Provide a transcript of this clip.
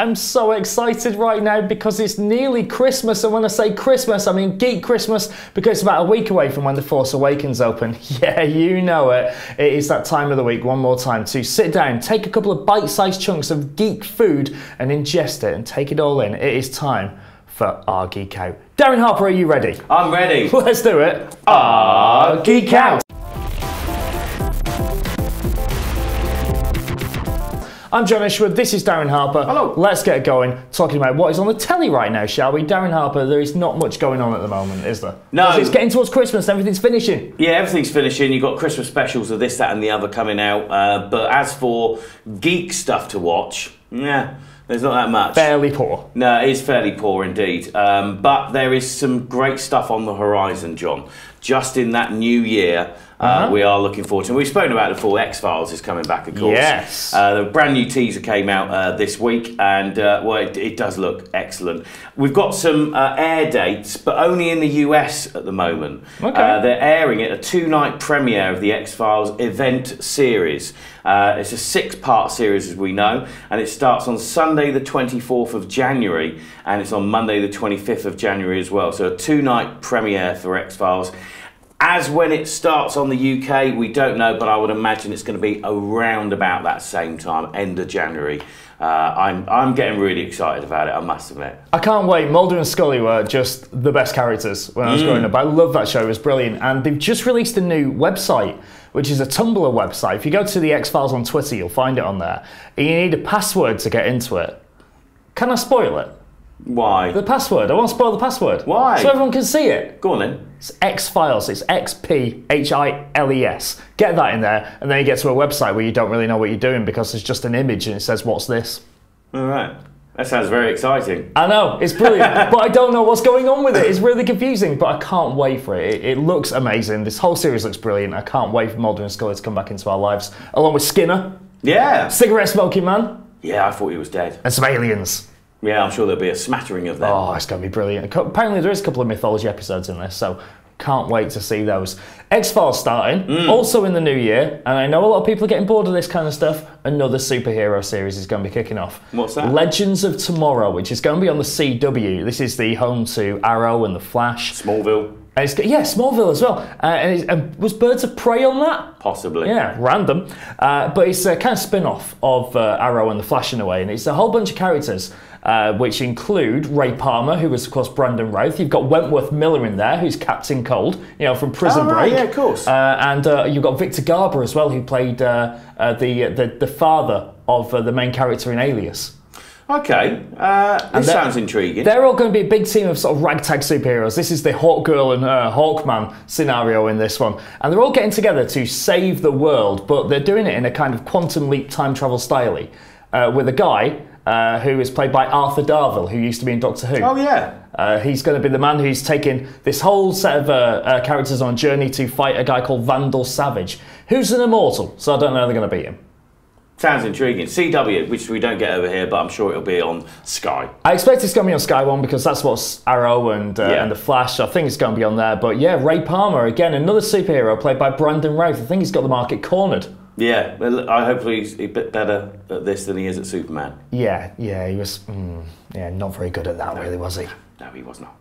I'm so excited right now because it's nearly Christmas. And when I say Christmas, I mean Geek Christmas because it's about a week away from when The Force Awakens open. Yeah, you know it. It is that time of the week, one more time, to sit down, take a couple of bite sized chunks of geek food and ingest it and take it all in. It is time for our Geek Out. Darren Harper, are you ready? I'm ready. Let's do it. Our Geek Out. I'm John Isherwood, this is Darren Harper. Hello. Let's get going talking about what is on the telly right now, shall we? Darren Harper, there is not much going on at the moment, is there? No. It's getting towards Christmas, everything's finishing. Yeah, everything's finishing. You've got Christmas specials of this, that, and the other coming out. Uh, but as for geek stuff to watch, yeah, there's not that much. Fairly poor. No, it is fairly poor indeed. Um, but there is some great stuff on the horizon, John. Just in that new year, uh, Uh-huh. we are looking forward to. We've spoken about the full X Files is coming back, of course. Yes. Uh, the brand new teaser came out uh, this week, and uh, well, it, it does look excellent. We've got some uh, air dates, but only in the US at the moment. Okay. Uh, they're airing it a two-night premiere of the X Files event series. Uh, it's a six-part series, as we know, and it starts on Sunday, the 24th of January, and it's on Monday, the 25th of January as well. So a two-night premiere for X Files. As when it starts on the UK, we don't know, but I would imagine it's going to be around about that same time, end of January. Uh, I'm, I'm getting really excited about it, I must admit. I can't wait. Mulder and Scully were just the best characters when I was growing up. I love that show, it was brilliant. And they've just released a new website, which is a Tumblr website. If you go to the X Files on Twitter, you'll find it on there. And you need a password to get into it. Can I spoil it? Why? The password. I want to spoil the password. Why? So everyone can see it. Go on then. It's X Files. It's X P H I L E S. Get that in there, and then you get to a website where you don't really know what you're doing because it's just an image and it says, What's this? All right. That sounds very exciting. I know, it's brilliant, but I don't know what's going on with it. It's really confusing, but I can't wait for it. it. It looks amazing. This whole series looks brilliant. I can't wait for Mulder and Scully to come back into our lives, along with Skinner, Yeah. cigarette smoking man, Yeah, I thought he was dead. and some aliens. Yeah, I'm sure there'll be a smattering of them. Oh, it's going to be brilliant. Apparently, there is a couple of mythology episodes in this, so can't wait to see those. X Files starting, mm. also in the new year, and I know a lot of people are getting bored of this kind of stuff. Another superhero series is going to be kicking off. What's that? Legends of Tomorrow, which is going to be on the CW. This is the home to Arrow and the Flash. Smallville, yeah, Smallville as well. Uh, and, and was Birds of Prey on that? possibly. Yeah, random. Uh, but it's a kind of spin off of uh, Arrow and the Flash in a way. And it's a whole bunch of characters, uh, which include Ray Palmer, who was, of course, Brandon Routh. You've got Wentworth Miller in there, who's Captain Cold, you know, from Prison Oh, right, Break. yeah, of course. Uh, and uh, you've got Victor Garber as well, who played uh, uh, the, the, the father of uh, the main character in Alias. Okay, uh, this sounds intriguing. They're all going to be a big team of sort of ragtag superheroes. This is the Hawk Girl and uh, Hawkman scenario in this one. And they're all getting together to save the world, but they're doing it in a kind of quantum leap time travel style uh, with a guy uh, who is played by Arthur Darvill, who used to be in Doctor Who. oh, yeah. Uh, he's going to be the man who's taken this whole set of uh, uh, characters on a journey to fight a guy called Vandal Savage, who's an immortal, so I don't know how they're going to beat him. Sounds intriguing. CW, which we don't get over here, but I'm sure it'll be on Sky. I expect it's going to be on Sky One because that's what's Arrow and uh, Yeah. and the Flash. I think it's going to be on there. But yeah, Ray Palmer again, another superhero played by Brandon Routh. I think he's got the market cornered. Yeah, well, I hopefully he's a bit better at this than he is at Superman. Yeah, yeah, he was. Mm, yeah, not very good at that, really, was he? No, he was not.